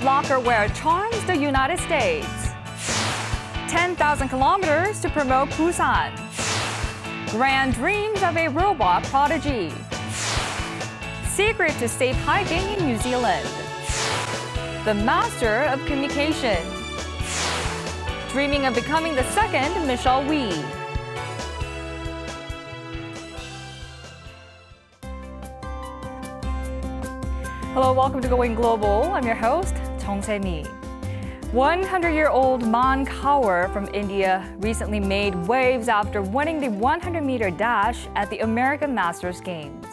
Lacquerware charms the United States. 10,000 kilometers to promote Busan. Grand dreams of a robot prodigy. Secret to safe hiking in New Zealand. The master of communication. Dreaming of becoming the second Michelle Wie. Hello, welcome to Going Global. I'm your host, Chong Se-mi. 100-year-old Man Kaur from India recently made waves after winning the 100-meter dash at the American Masters Games.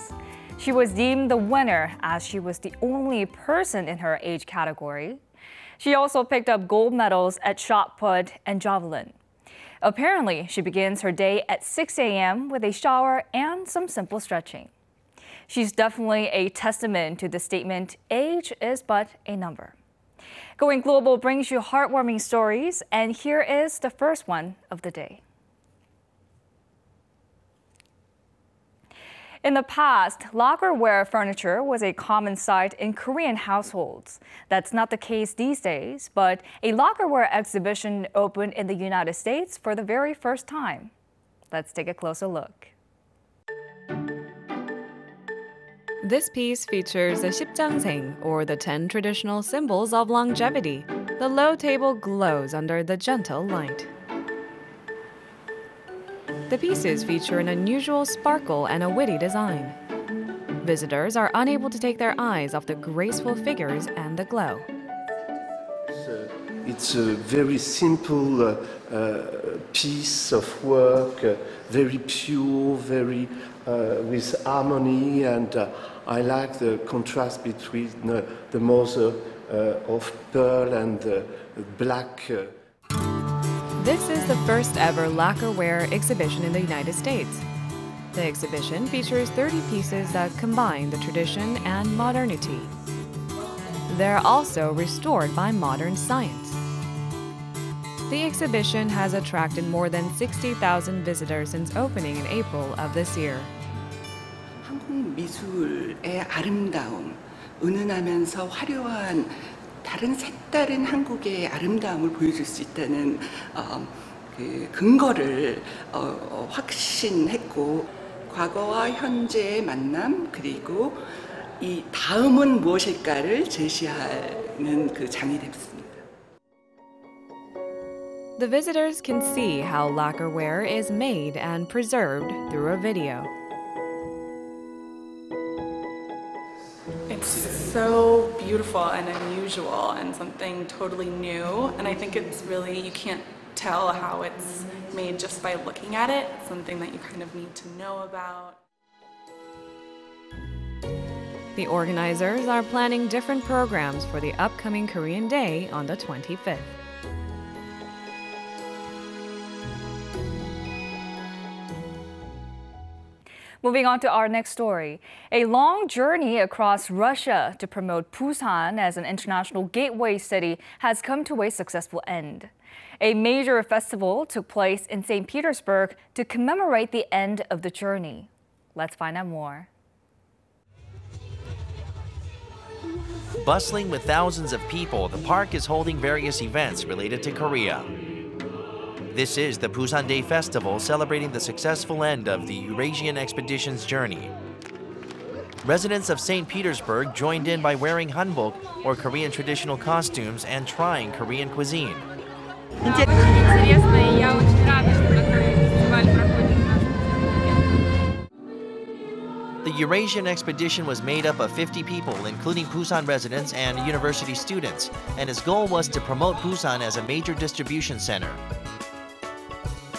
She was deemed the winner as she was the only person in her age category. She also picked up gold medals at shot put and javelin. Apparently, she begins her day at 6 a.m. with a shower and some simple stretching. She's definitely a testament to the statement, age is but a number. Going Global brings you heartwarming stories, and here is the first one of the day. In the past, lacquerware furniture was a common sight in Korean households. That's not the case these days, but a lacquerware exhibition opened in the United States for the very first time. Let's take a closer look. This piece features a shipjangseng, or the 10 traditional symbols of longevity. The low table glows under the gentle light. The pieces feature an unusual sparkle and a witty design. Visitors are unable to take their eyes off the graceful figures and the glow. It's a very simple uh, uh, piece of work, uh, very pure, very uh, with harmony, and uh, I like the contrast between uh, the mother of pearl and the black. This is the first ever lacquerware exhibition in the United States. The exhibition features 30 pieces that combine the tradition and modernity. They're also restored by modern science. The exhibition has attracted more than 60,000 visitors since opening in April of this year. 미술의 아름다움, 은은하면서 화려한 다른 색다른 한국의 아름다움을 보여줄 수 있다는 어, 그 근거를 어, 확신했고 과거와 현재의 만남 그리고 이 다음은 무엇일까를 제시하는 그 장이 됐습니다. The visitors can see how lacquerware is made and preserved through a video. So beautiful and unusual and something totally new. And I think it's really, you can't tell how it's made just by looking at it. It's something that you kind of need to know about. The organizers are planning different programs for the upcoming Korean Day on the 25th. Moving on to our next story. A long journey across Russia to promote Busan as an international gateway city has come to a successful end. A major festival took place in St. Petersburg to commemorate the end of the journey. Let's find out more. Bustling with thousands of people, the park is holding various events related to Korea. This is the Busan Day Festival celebrating the successful end of the Eurasian expedition's journey. Residents of St. Petersburg joined in by wearing hanbok, or Korean traditional costumes, and trying Korean cuisine. The Eurasian expedition was made up of 50 people, including Busan residents and university students, and its goal was to promote Busan as a major distribution center.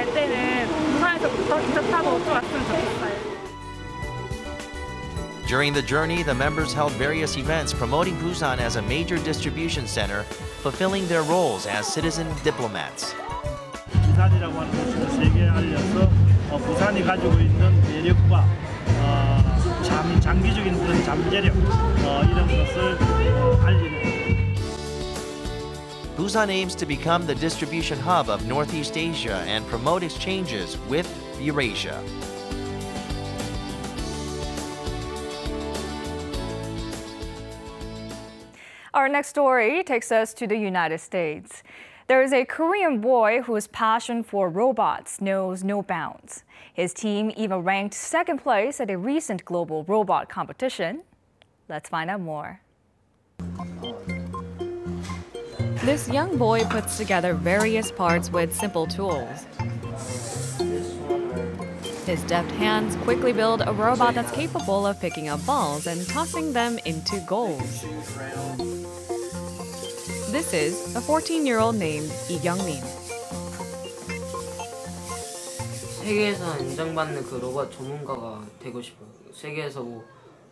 갈 때는 부산에서부터 기차 타고 또 왔으면 좋겠어요. During the journey, the members held various events promoting Busan as a major distribution center, fulfilling their roles as citizen diplomats. 부산이라고 하는 곳을 세계에 알려서 어, 부산이 가지고 있는 매력과 어, 장, 장기적인 그런 잠재력 어, 이런 것을 어, 알리는 Busan aims to become the distribution hub of Northeast Asia and promote exchanges with Eurasia. Our next story takes us to the United States. There is a Korean boy whose passion for robots knows no bounds. His team even ranked second place at a recent global robot competition. Let's find out more. This young boy puts together various parts with simple tools. His deft hands quickly build a robot that's capable of picking up balls and tossing them into goals. This is a 14 year old named Lee Kyung-min. 세계에서 인정받는 그 로봇 전문가가 되고 싶어요. 세계에서 뭐,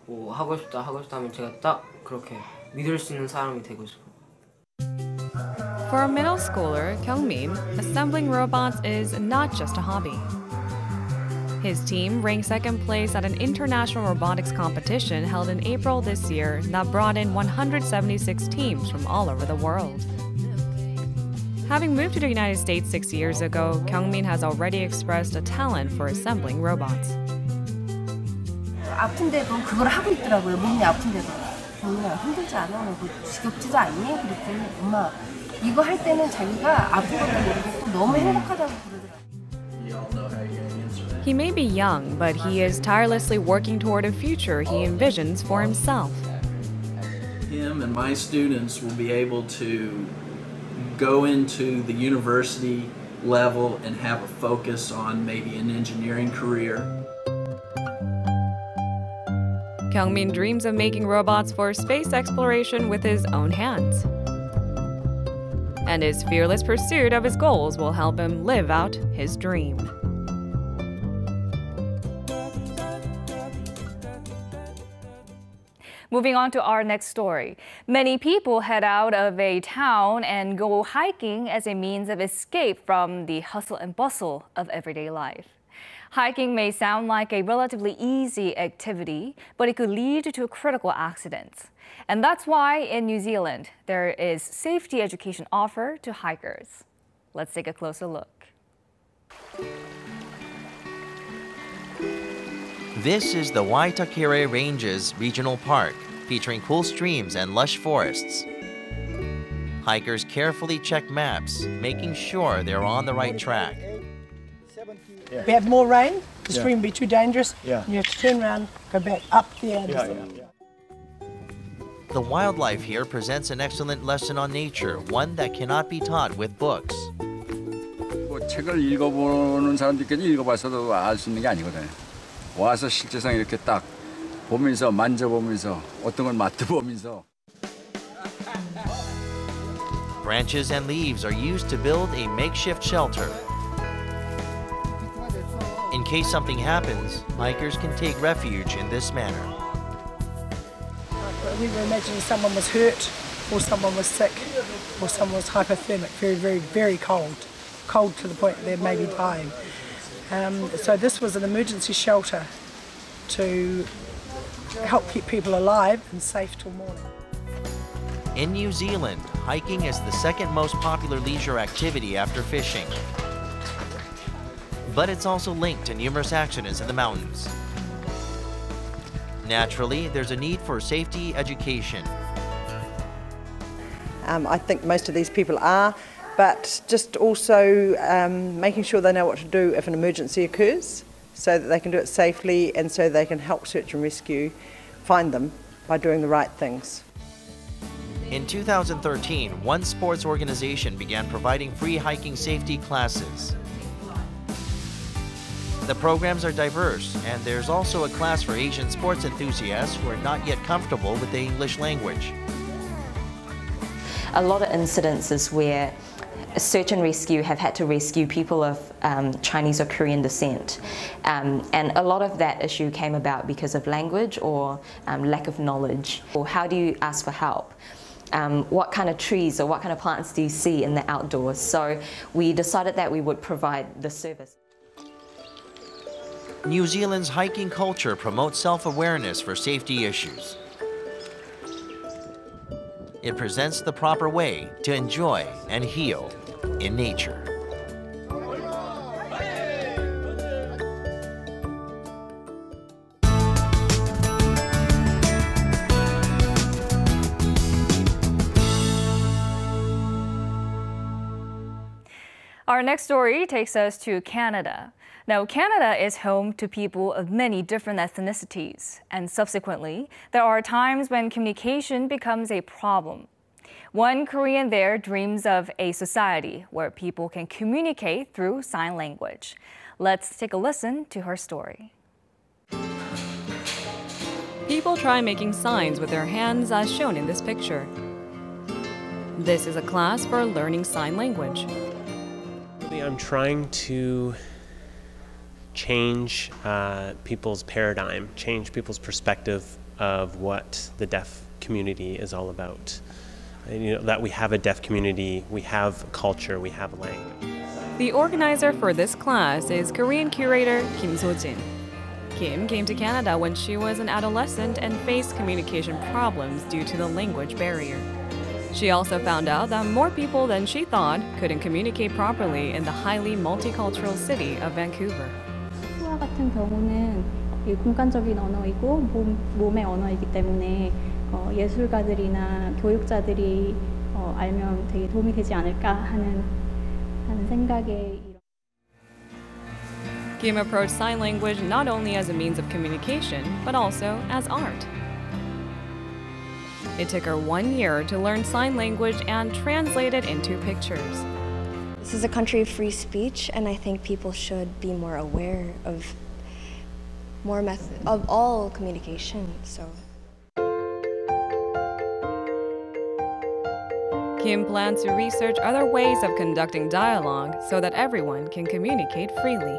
뭐 하고 싶다 하고 싶다 하면 제가 딱 그렇게 믿을 수 있는 사람이 되고 싶어요. For a middle schooler, Kyung-min, assembling robots is not just a hobby. His team ranked second place at an international robotics competition held in April this year that brought in 176 teams from all over the world. Having moved to the United States six years ago, Kyung-min has already expressed a talent for assembling robots. 아픈데도 그걸 하고 있더라고요. 몸이 아픈데도. 경민아 힘들지 않아? 뭐 지겹지도 않니? 그랬더니 엄마 이거 할 때는 자기가 아픈 것도 모르고 너무 행복하다고 그러더라고요. He may be young, but he is tirelessly working toward a future he envisions for himself. Him and my students will be able to go into the university level and have a focus on maybe an engineering career. Kyungmin dreams of making robots for space exploration with his own hands. And his fearless pursuit of his goals will help him live out his dream. Moving on to our next story. Many people head out of a town and go hiking as a means of escape from the hustle and bustle of everyday life. Hiking may sound like a relatively easy activity, but it could lead to a critical accidents. And that's why in New Zealand, there is safety education offered to hikers. Let's take a closer look. This is the Waitakere Ranges Regional Park, featuring cool streams and lush forests. Hikers carefully check maps, making sure they're on the right track If we have more rain, the Yeah. stream will be too dangerous. Yeah. You have to turn around, go back up there. Yeah, yeah, yeah. The wildlife here presents an excellent lesson on nature, one that cannot be taught with books. 뭐 책을 읽어보는 사람들끼리 읽어봐서도 알 수 있는 게 아니거든요. 와서 실제상 이렇게 딱 보면서 만져보면서 어떤 걸 맡아보면서 Branches and leaves are used to build a makeshift shelter. In case something happens, hikers can take refuge in this manner. We were imagining someone was hurt, or someone was sick, or someone was hypothermic, very, very, very cold, cold to the point that they may be dying. Um, so this was an emergency shelter to help keep people alive and safe till morning. In New Zealand, hiking is the second most popular leisure activity after fishing. But it's also linked to numerous accidents in the mountains. Naturally, there's a need for safety education. Um, I think most of these people are, but just also um, making sure they know what to do if an emergency occurs so that they can do it safely and so they can help search and rescue, find them by doing the right things. In 2013, one sports organization began providing free hiking safety classes. The programs are diverse, and there's also a class for Asian sports enthusiasts who are not yet comfortable with the English language. a lot of incidences where search and rescue have had to rescue people of um, Chinese or Korean descent. Um, and a lot of that issue came about because of language or um, lack of knowledge. Or how do you ask for help? Um, what kind of trees or what kind of plants do you see in the outdoors? So we decided that we would provide the service. New Zealand's hiking culture promotes self-awareness for safety issues. It presents the proper way to enjoy and heal in nature. Our next story takes us to Canada. Now, Canada is home to people of many different ethnicities, and subsequently, there are times when communication becomes a problem. One Korean there dreams of a society where people can communicate through sign language. Let's take a listen to her story. People try making signs with their hands as shown in this picture. This is a class for learning sign language. I'm trying to change uh, people's paradigm, change people's perspective of what the deaf community is all about. And, you know, that we have a deaf community, we have culture, we have language. The organizer for this class is Korean curator Kim So-jin. Kim came to Canada when she was an adolescent and faced communication problems due to the language barrier. She also found out that more people than she thought couldn't communicate properly in the highly multicultural city of Vancouver. 같은 경우는 공간적인 언어이고 몸, 몸의 언어이기 때문에 어, 예술가들이나 교육자들이 어, 알면 되게 도움이 되지 않을까 하는, 하는 생각에 Kim approached sign language not only as a means of communication, but also as art. It took her one year to learn sign language and translate it into pictures. This is a country of free speech, and I think people should be more aware of more method of all communication. So. Kim plans to research other ways of conducting dialogue so that everyone can communicate freely.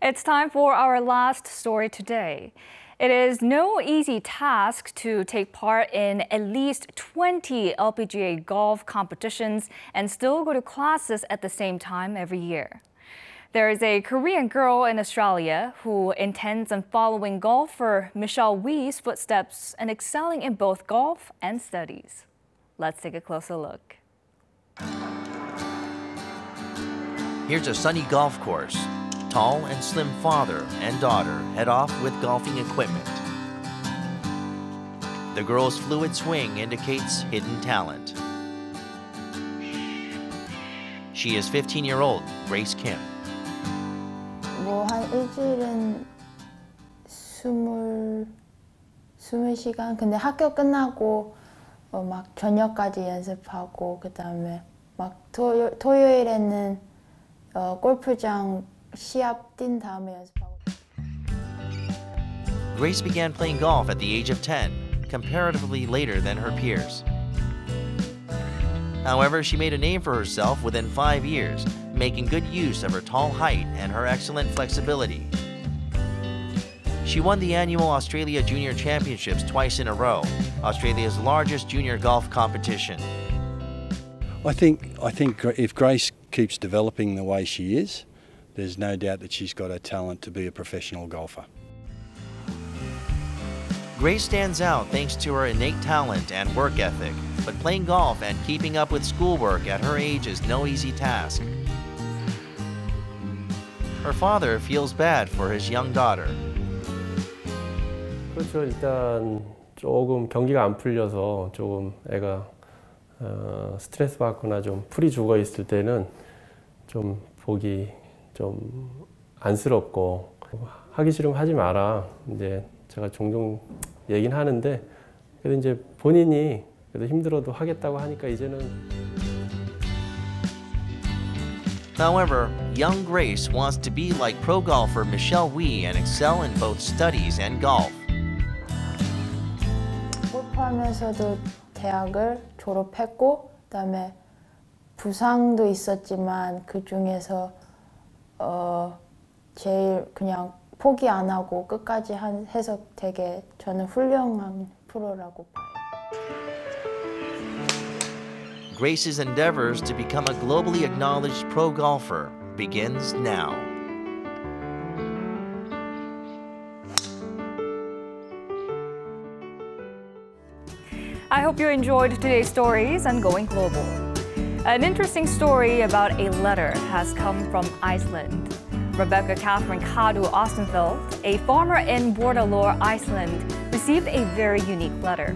It's time for our last story today. It is no easy task to take part in at least 20 LPGA golf competitions and still go to classes at the same time every year. There is a Korean girl in Australia who intends on following golfer Michelle Wie's footsteps and excelling in both golf and studies. Let's take a closer look. Here's a sunny golf course tall and slim father and daughter head off with golfing equipment. The girl's fluid swing indicates hidden talent. She is 15-year-old Grace Kim. 뭐한 일주일은 스물 스물 시간 근데 학교 끝나고 어, 막 저녁까지 연습하고 그다음에 막 토요, 토요일에는 어, 골프장 시합 뛴 다음에 연습하고. Grace began playing golf at the age of 10, comparatively later than her peers. However, she made a name for herself within five years, making good use of her tall height and her excellent flexibility. She won the annual Australia Junior Championships twice in a row, Australia's largest junior golf competition. I think I think if Grace keeps developing the way she is, there's no doubt that she's got a talent to be a professional golfer. Grace stands out thanks to her innate talent and work ethic, but playing golf and keeping up with schoolwork at her age is no easy task. Her father feels bad for his young daughter. 그렇죠. 일단 조금 경기가 안 풀려서 조금 애가 어, 스트레스 받거나 좀 풀이 죽어 있을 때는 좀 보기 좀 안쓰럽고 하기 싫으면 하지 마라. 이제 제가 종종 얘기는 하는데 그래도 이제 본인이 그래도 힘들어도 하겠다고 하니까 이제는 However, young Grace wants to be like pro golfer Michelle Wie and excel in both studies and golf. 졸업하면서도 대학을 졸업했고 그다음에 부상도 있었지만 그 중에서 어 제일 그냥 포기 안 하고 끝까지 한 해서 되게 저는 훌륭한 프로라고 봐요. Grace's endeavors to become a globally acknowledged pro golfer begins now. I hope you enjoyed today's stories on Going Global. An interesting story about a letter has come from Iceland. Rebecca Catherine Kadu Ostenfeld, a farmer in Bordalore, Iceland, received a very unique letter.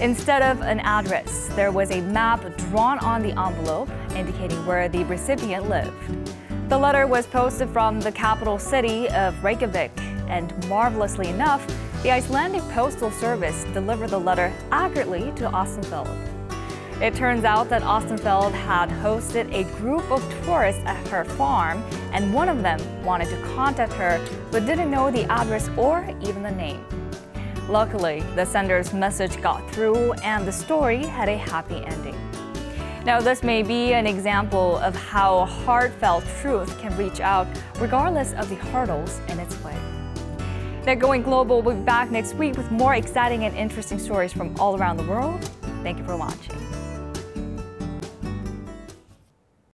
Instead of an address, there was a map drawn on the envelope indicating where the recipient lived. The letter was posted from the capital city of Reykjavik, and marvelously enough, the Icelandic Postal Service delivered the letter accurately to Ostenfeld. It turns out that Ostenfeld had hosted a group of tourists at her farm, and one of them wanted to contact her but didn't know the address or even the name. Luckily, the sender's message got through and the story had a happy ending. Now, this may be an example of how heartfelt truth can reach out regardless of the hurdles in its way. Now, Going Global will be back next week with more exciting and interesting stories from all around the world. Thank you for watching.